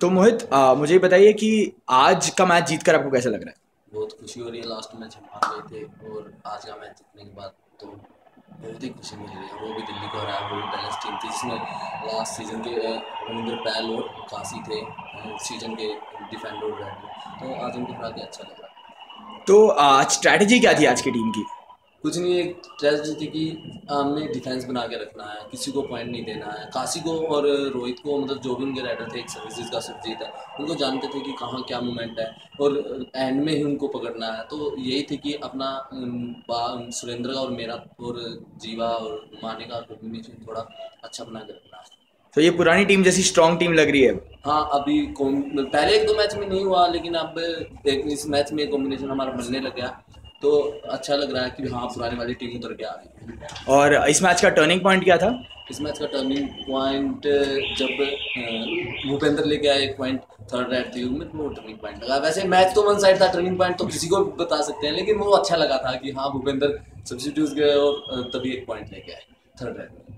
तो मोहित आ, मुझे बताइए कि आज का मैच जीतकर आपको कैसा लग रहा है? बहुत खुशी हो रही है। लास्ट मैच हम हार गए थे और आज का मैच जीतने के बाद तो बहुत ही खुशी मिल रही है। वो भी दिल्ली को हराया वो बैलेंस टीम थी जिसमें लास्ट सीज़न के रविंद्र पैल और काशी थे सीज़न के डिफेंडर तो आज उनको हरा के अच्छा लग रहा है। तो आज स्ट्रैटेजी क्या थी आज की टीम की? कुछ नहीं एक स्ट्रेटजी थी कि हमें डिफेंस बना के रखना है किसी को पॉइंट नहीं देना है। काशी को और रोहित को मतलब जो भी उनके राइडर थे एक सर्विसेज़ का सुरजीत है उनको जानते थे कि कहाँ क्या मोमेंट है और एंड में ही उनको पकड़ना है। तो यही थी कि अपना सुरेंद्र का और मेरा और जीवा और माने का कॉम्बिनेशन थोड़ा अच्छा बना के रखना है। तो ये पुरानी टीम जैसी स्ट्रॉन्ग टीम लग रही है हाँ अभी पहले एक दो मैच में नहीं हुआ लेकिन अब इस मैच में कॉम्बिनेशन हमारा बनने लग गया। तो अच्छा लग रहा है कि हाँ पुराने वाली टीम उतर के आ रही है और इस मैच का टर्निंग पॉइंट क्या था? इस मैच का टर्निंग पॉइंट जब भूपेंद्र लेके आए एक पॉइंट थर्ड रेड थी उम्मीद वो टर्निंग पॉइंट लगा। वैसे मैच तो वन साइड था टर्निंग पॉइंट तो किसी को बता सकते हैं लेकिन वो अच्छा लगा था कि हाँ भूपेंद्र सब्सिट्यूट गए और तभी एक पॉइंट लेके आए थर्ड रेड में।